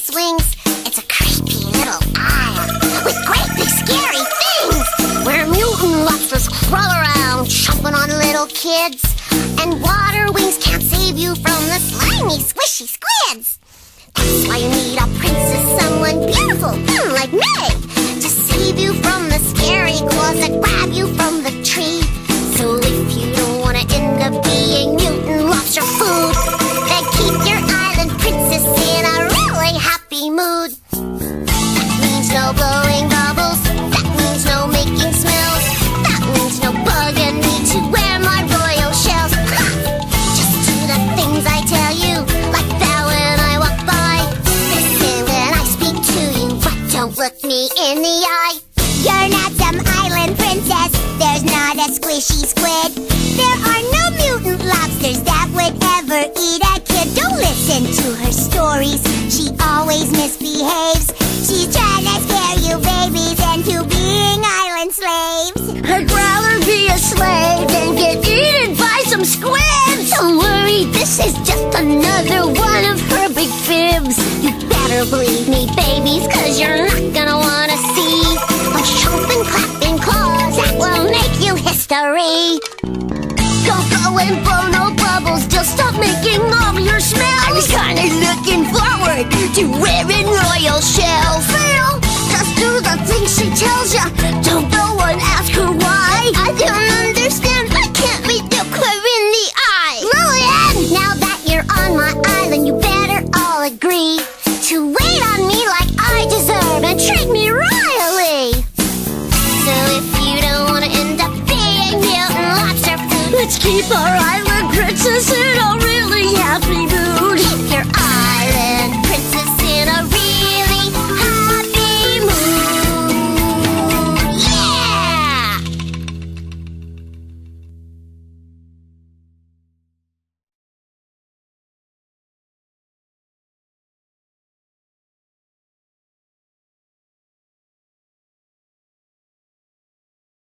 swings. It's a creepy little isle with great big scary things where mutant lobsters crawl around, chomping on little kids. And water wings can't save you from the slimy, squishy squids. That's why you need a princess, someone beautiful like Meg, to save you from the. Look me in the eye. You're not some island princess. There's not a squishy squid. There are no mutant lobsters that would ever eat a kid. Don't listen to her stories. She always misbehaves. She's trying to scare you babies into being island slaves. I'd rather be a slave than get eaten by some squids. Don't worry, this is just another one of her big fibs. You better believe me, babies, cause you're not gonna wanna see a chomping, clapping claws that will make you history. Don't go and blow no bubbles, just stop making all your smells. I was kinda looking forward to wearing royal shells. Phil, just do the things she tells ya. Don't So if